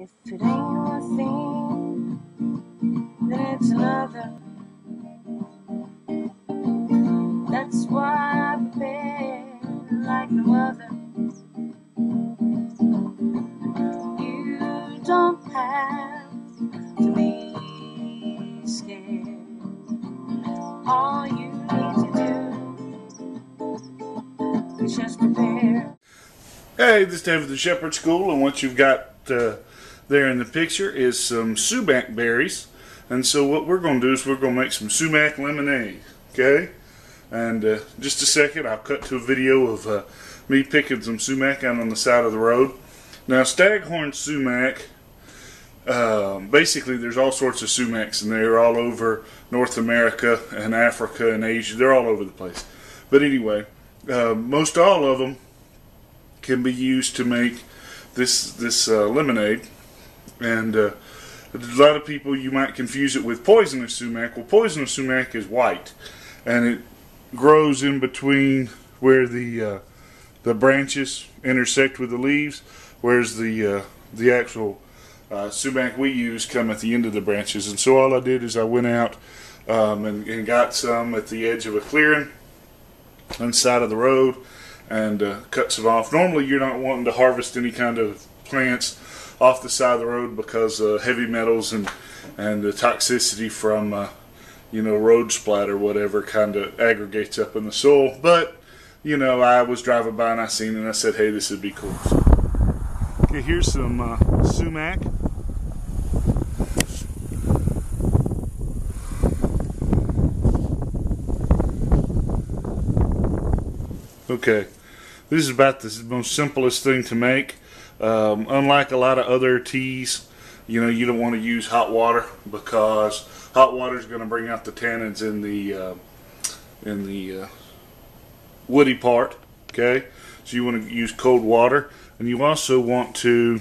If it ain't one thing, then it's another. That's why I prepare like no other. You don't have to be scared. All you need to do is just prepare. Hey, this is David the Shepherd School, and once you've got uh, there in the picture is some sumac berries. And so what we're going to do is we're going to make some sumac lemonade, okay? And uh, just a second, I'll cut to a video of uh, me picking some sumac out on the side of the road. Now, staghorn sumac, um, basically there's all sorts of sumacs and they're all over North America and Africa and Asia. They're all over the place. But anyway, uh, most all of them can be used to make this this uh, lemonade. And uh, a lot of people you might confuse it with poisonous sumac. Well, poisonous sumac is white, and it grows in between where the uh, the branches intersect with the leaves, whereas the uh, the actual uh, sumac we use come at the end of the branches. And so all I did is I went out um, and, and got some at the edge of a clearing on the side of the road and uh, cut some off. Normally, you're not wanting to harvest any kind of plants off the side of the road because uh, heavy metals and and the toxicity from uh, you know road splat or whatever kind of aggregates up in the soil. But you know, I was driving by and I seen it and I said, hey, this would be cool. Okay, here's some uh, sumac. Okay, this is about the most simplest thing to make. Um, unlike a lot of other teas, you know, you don't want to use hot water because hot water is going to bring out the tannins in the uh, in the uh, woody part. Okay, so you want to use cold water, and you also want to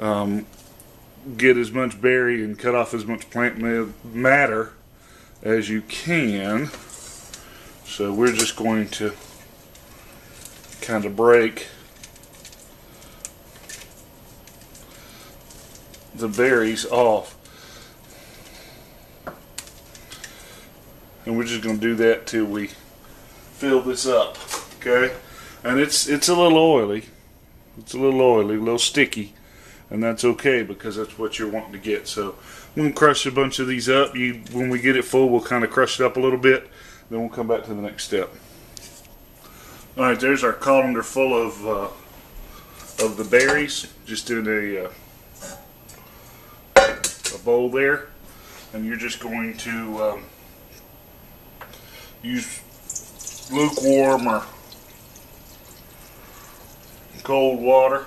um, get as much berry and cut off as much plant matter as you can. So we're just going to kind of break the berries off. And we're just going to do that till we fill this up, okay? And it's it's a little oily. It's a little oily, a little sticky, and that's okay because that's what you're wanting to get. So I'm going to crush a bunch of these up. You, when we get it full, we'll kind of crush it up a little bit. Then we'll come back to the next step. All right, there's our colander full of uh, of the berries, just in a uh, bowl there, and you're just going to um, use lukewarm or cold water.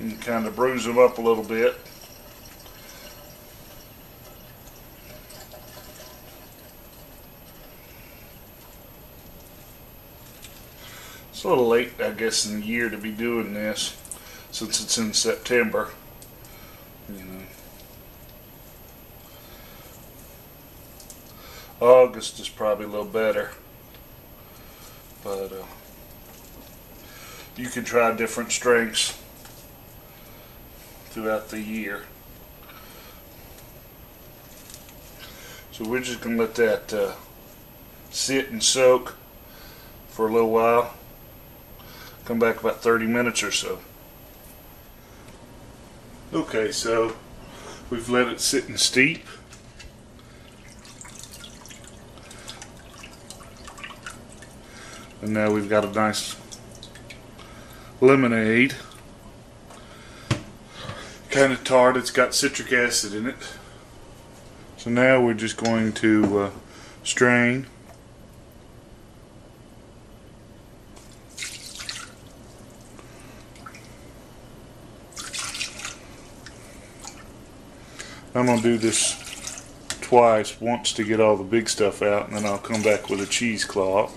and kind of bruise them up a little bit. It's a little late, I guess, in the year to be doing this, since it's in September. You know. August is probably a little better, but uh, you can try different strengths throughout the year. So we're just going to let that uh, sit and soak for a little while. Come back about 30 minutes or so. Okay, so we've let it sit and steep. And now we've got a nice lemonade kind of tart. It's got citric acid in it. So now we're just going to uh, strain. I'm going to do this twice, once to get all the big stuff out, and then I'll come back with a cheesecloth.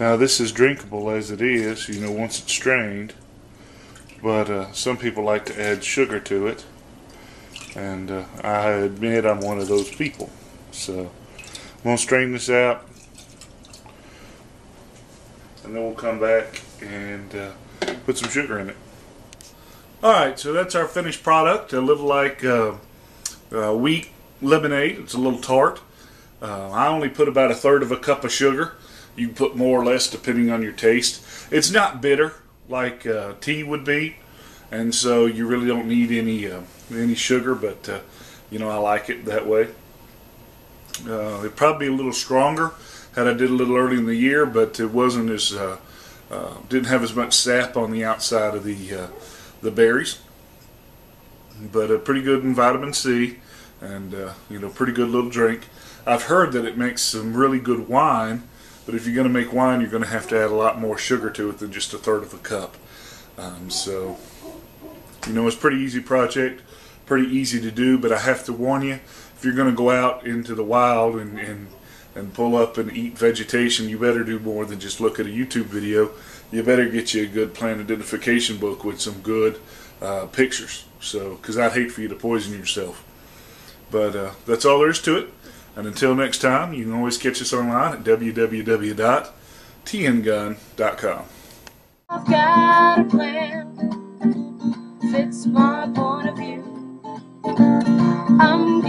Now this is drinkable as it is, you know, once it's strained. But uh, some people like to add sugar to it. And uh, I admit I'm one of those people. So I'm going to strain this out. And then we'll come back and uh, put some sugar in it. Alright, so that's our finished product. A little like uh, uh, wheat lemonade. It's a little tart. Uh, I only put about a third of a cup of sugar. You can put more or less depending on your taste. It's not bitter like uh, tea would be, and so you really don't need any uh, any sugar. But you know I like it that way. Uh, it'd probably be a little stronger had I did a little early in the year, but it wasn't as uh, uh, didn't have as much sap on the outside of the the berries. But a pretty good in vitamin C, and you know pretty good little drink. I've heard that it makes some really good wine but if you're going to make wine, you're going to have to add a lot more sugar to it than just a third of a cup. Um, so, you know, it's a pretty easy project, pretty easy to do, but I have to warn you, if you're going to go out into the wild and, and, and pull up and eat vegetation, you better do more than just look at a YouTube video. You better get you a good plant identification book with some good uh, pictures. So, because I'd hate for you to poison yourself. But uh, that's all there is to it. And until next time, you can always catch us online at www.tngun.com. I've got a plan, fits my point of view. I'm